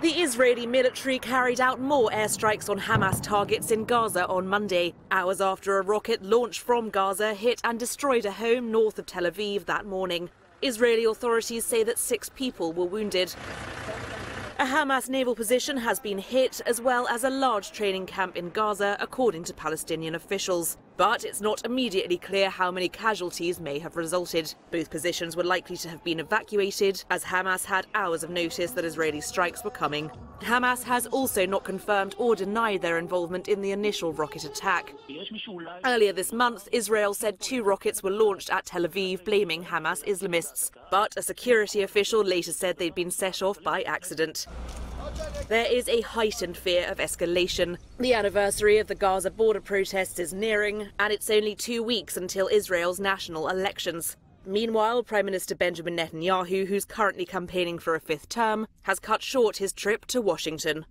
The Israeli military carried out more airstrikes on Hamas targets in Gaza on Monday, hours after a rocket launched from Gaza hit and destroyed a home north of Tel Aviv that morning. Israeli authorities say that six people were wounded. A Hamas naval position has been hit, as well as a large training camp in Gaza, according to Palestinian officials. But it's not immediately clear how many casualties may have resulted. Both positions were likely to have been evacuated, as Hamas had hours of notice that Israeli strikes were coming. Hamas has also not confirmed or denied their involvement in the initial rocket attack. Earlier this month, Israel said two rockets were launched at Tel Aviv, blaming Hamas Islamists. But a security official later said they'd been set off by accident. There is a heightened fear of escalation. The anniversary of the Gaza border protests is nearing, and it's only two weeks until Israel's national elections. Meanwhile, Prime Minister Benjamin Netanyahu, who's currently campaigning for a fifth term, has cut short his trip to Washington.